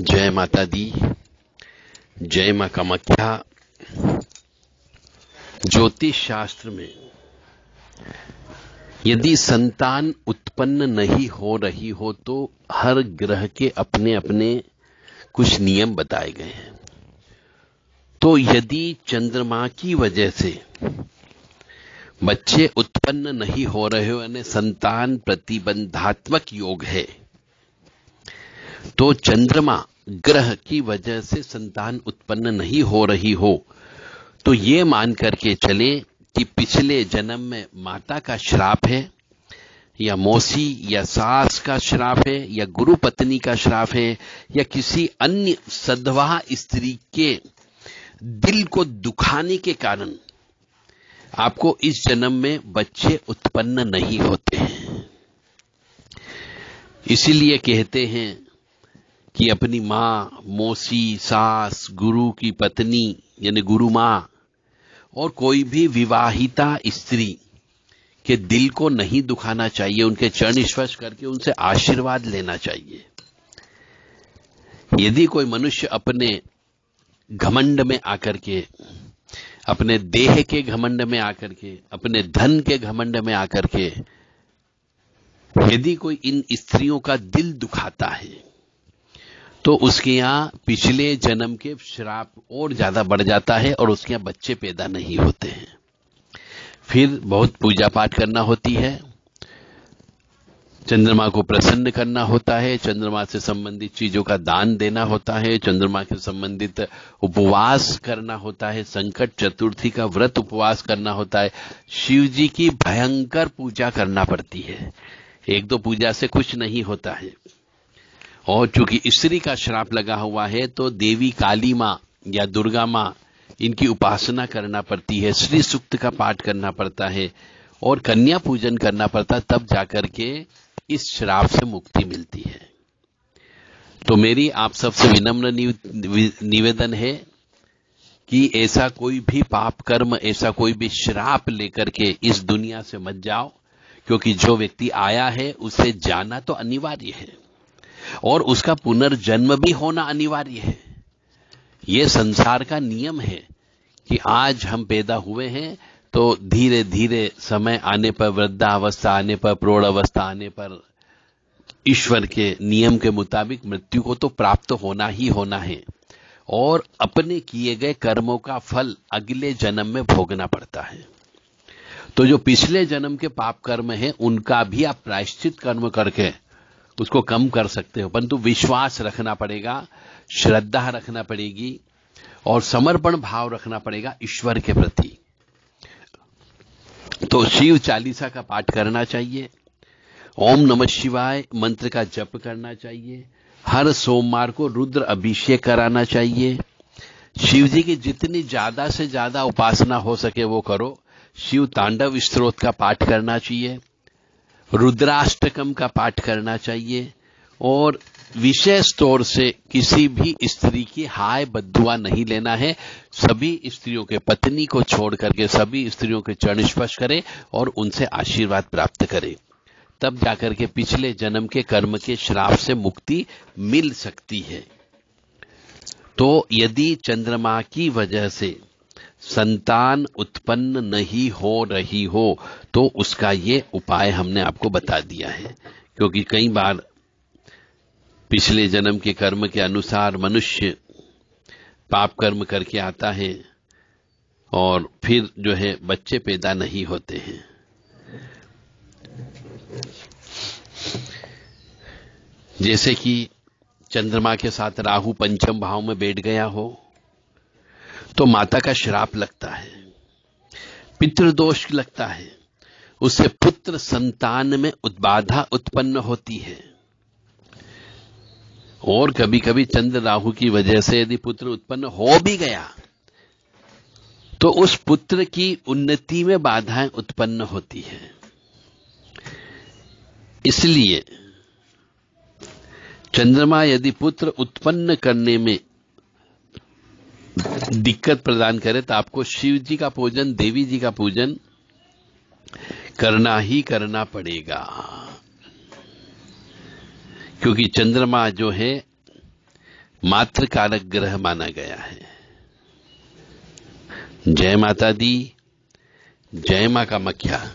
जय माता दी, जय माँ कामाख्या ज्योतिष शास्त्र में यदि संतान उत्पन्न नहीं हो रही हो तो हर ग्रह के अपने अपने कुछ नियम बताए गए हैं। तो यदि चंद्रमा की वजह से बच्चे उत्पन्न नहीं हो रहे हो, यानी संतान प्रतिबंधात्मक योग है तो चंद्रमा ग्रह की वजह से संतान उत्पन्न नहीं हो रही हो। तो ये मान करके चले कि पिछले जन्म में माता का श्राप है, या मौसी, या सास का श्राप है, या गुरु पत्नी का श्राप है, या किसी अन्य सदवा स्त्री के दिल को दुखाने के कारण आपको इस जन्म में बच्चे उत्पन्न नहीं होते हैं। इसीलिए कहते हैं कि अपनी माँ, मौसी, सास, गुरु की पत्नी, यानी गुरु माँ, और कोई भी विवाहिता स्त्री के दिल को नहीं दुखाना चाहिए, उनके चरण स्पर्श करके उनसे आशीर्वाद लेना चाहिए। यदि कोई मनुष्य अपने घमंड में आकर के, अपने देह के घमंड में आकर के, अपने धन के घमंड में आकर के, यदि कोई इन स्त्रियों का दिल दुखाता है तो उसके यहाँ पिछले जन्म के श्राप और ज़्यादा बढ़ जाता है और उसके यहाँ बच्चे पैदा नहीं होते हैं। फिर बहुत पूजा पाठ करना होती है। चंद्रमा को प्रसन्न करना होता है, चंद्रमा से संबंधित चीज़ों का दान देना होता है, चंद्रमा के संबंधित उपवास करना होता है, संकट चतुर्थी का व्रत उपवास करना होता है। शिव जी की भयंकर पूजा करना पड़ती है। एक दो पूजा से कुछ नहीं होता है। और चूँकि स्त्री का श्राप लगा हुआ है तो देवी काली माँ या दुर्गा माँ, इनकी उपासना करना पड़ती है श्री सुक्त का पाठ करना पड़ता है और कन्या पूजन करना पड़ता है, तब जाकर के इस श्राप से मुक्ति मिलती है। तो मेरी आप सबसे विनम्र निवेदन है कि ऐसा कोई भी पाप कर्म, ऐसा कोई भी श्राप लेकर के इस दुनिया से मत जाओ, क्योंकि जो व्यक्ति आया है, उसे जाना तो अनिवार्य है। और उसका पुनर्जन्म भी होना अनिवार्य है। यह संसार का नियम है कि आज हम पैदा हुए हैं तो धीरे धीरे समय आने पर, वृद्धावस्था आने पर प्रौढ़ अवस्था आने पर, ईश्वर के नियम के मुताबिक मृत्यु को तो प्राप्त होना ही होना है। और अपने किए गए कर्मों का फल अगले जन्म में भोगना पड़ता है। तो जो पिछले जन्म के पाप कर्म है, उनका भी आप प्रायश्चित कर्म करके उसको कम कर सकते हो। परंतु विश्वास रखना पड़ेगा, श्रद्धा रखना पड़ेगी और समर्पण भाव रखना पड़ेगा ईश्वर के प्रति। तो शिव चालीसा का पाठ करना चाहिए, ओम नमः शिवाय मंत्र का जप करना चाहिए, हर सोमवार को रुद्र अभिषेक कराना चाहिए। शिव जी की जितनी ज़्यादा से ज़्यादा उपासना हो सके वो करो। शिव तांडव स्त्रोत का पाठ करना चाहिए। रुद्राष्टकम का पाठ करना चाहिए और विशेष तौर से किसी भी स्त्री की हाय बदुआ नहीं लेना है। सभी स्त्रियों के पत्नी को छोड़ करके सभी स्त्रियों के चरण स्पर्श करें और उनसे आशीर्वाद प्राप्त करें। तब जाकर के पिछले जन्म के कर्म के श्राप से मुक्ति मिल सकती है। तो यदि चंद्रमा की वजह से संतान उत्पन्न नहीं हो रही हो तो उसका ये उपाय हमने आपको बता दिया है। क्योंकि कई बार पिछले जन्म के कर्म के अनुसार मनुष्य पाप कर्म करके आता है और फिर जो है बच्चे पैदा नहीं होते हैं। जैसे कि चंद्रमा के साथ राहु पंचम भाव में बैठ गया हो तो माता का श्राप लगता है, पितृदोष लगता है उससे पुत्र संतान में उत्बाधा उत्पन्न होती है। और कभी कभी चंद्र राहु की वजह से यदि पुत्र उत्पन्न हो भी गया तो उस पुत्र की उन्नति में बाधाएँ उत्पन्न होती है। इसलिए चंद्रमा यदि पुत्र उत्पन्न करने में दिक्कत प्रदान करे तो आपको शिव जी का पूजन, देवी जी का पूजन करना ही करना पड़ेगा। क्योंकि चंद्रमा जो है, मात्र कारक ग्रह माना गया है। जय माता दी, जय माँ का मख्या।